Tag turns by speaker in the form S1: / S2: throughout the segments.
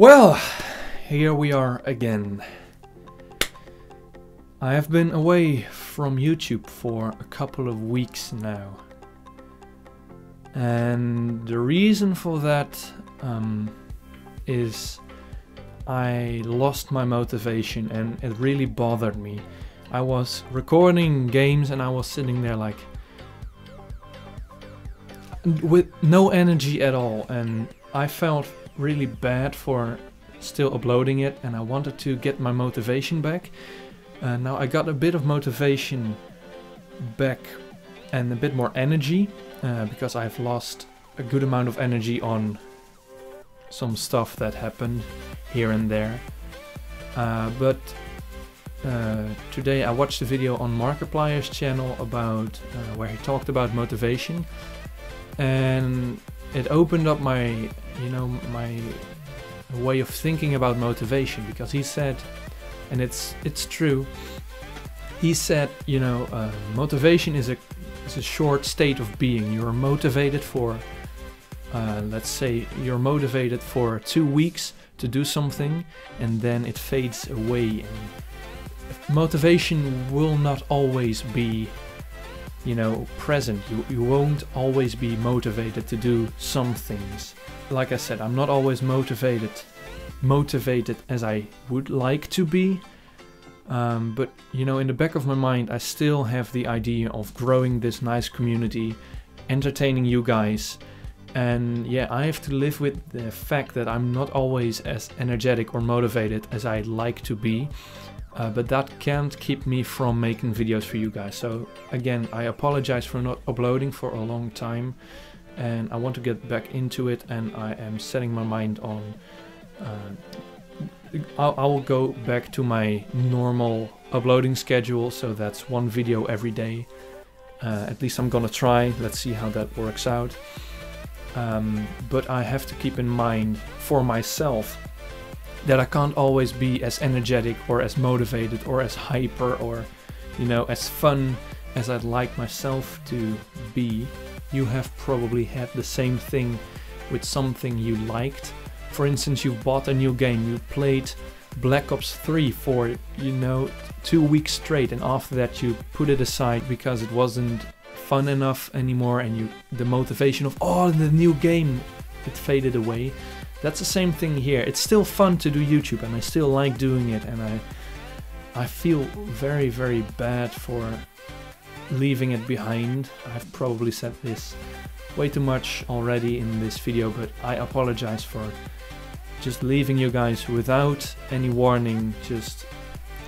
S1: Well, here we are again. I have been away from YouTube for a couple of weeks now. And the reason for that um, is I lost my motivation and it really bothered me. I was recording games and I was sitting there like with no energy at all and I felt really bad for still uploading it and I wanted to get my motivation back. Uh, now I got a bit of motivation back and a bit more energy uh, because I've lost a good amount of energy on some stuff that happened here and there. Uh, but uh, today I watched a video on Markiplier's channel about uh, where he talked about motivation and it opened up my you know my way of thinking about motivation because he said and it's it's true he said you know uh, motivation is a is a short state of being. You're motivated for uh, let's say you're motivated for two weeks to do something and then it fades away. And motivation will not always be you know present. You, you won't always be motivated to do some things. Like i said i'm not always motivated motivated as i would like to be. Um, but you know in the back of my mind i still have the idea of growing this nice community entertaining you guys. And yeah i have to live with the fact that i'm not always as energetic or motivated as i'd like to be uh, but that can't keep me from making videos for you guys. So again, I apologize for not uploading for a long time and I want to get back into it and I am setting my mind on uh, I'll, I will go back to my normal uploading schedule so that's one video every day. Uh, at least I'm gonna try. Let's see how that works out. Um, but I have to keep in mind for myself that I can't always be as energetic or as motivated or as hyper or you know as fun as I'd like myself to be. You have probably had the same thing with something you liked. For instance, you bought a new game, you played Black Ops 3 for, you know, two weeks straight and after that you put it aside because it wasn't fun enough anymore and you the motivation of oh the new game it faded away that's the same thing here. It's still fun to do YouTube and I still like doing it and I I feel very very bad for leaving it behind. I've probably said this way too much already in this video but I apologize for just leaving you guys without any warning just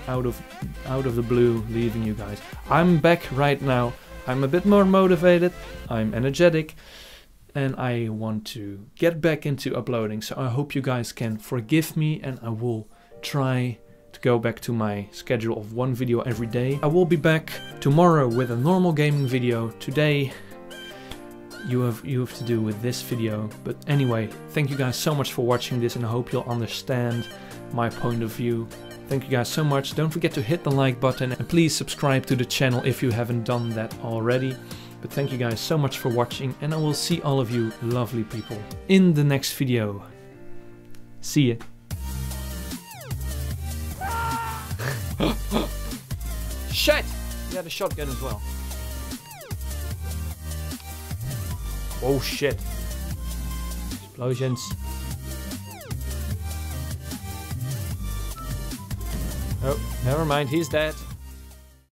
S1: out of out of the blue leaving you guys. I'm back right now. I'm a bit more motivated. I'm energetic and I want to get back into uploading. So I hope you guys can forgive me and I will try to go back to my schedule of one video every day. I will be back tomorrow with a normal gaming video. Today you have you have to do with this video. But anyway, thank you guys so much for watching this and I hope you'll understand my point of view. Thank you guys so much. Don't forget to hit the like button and please subscribe to the channel if you haven't done that already. But thank you guys so much for watching and I will see all of you lovely people in the next video. See ya. Shit! He had a shotgun as well. Oh shit. Explosions. Oh, never mind, he's dead.